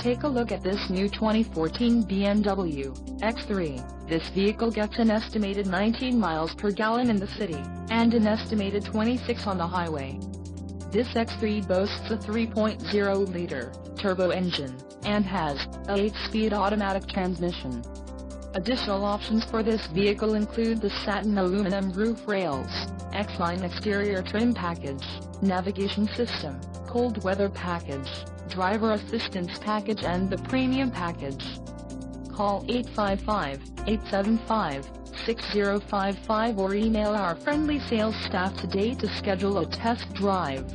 Take a look at this new 2014 BMW X3. This vehicle gets an estimated 19 miles per gallon in the city, and an estimated 26 on the highway. This X3 boasts a 3.0-liter turbo engine, and has a 8-speed automatic transmission. Additional options for this vehicle include the satin aluminum roof rails, X-Line exterior trim package, navigation system, cold weather package, driver assistance package and the premium package. Call 855-875-6055 or email our friendly sales staff today to schedule a test drive.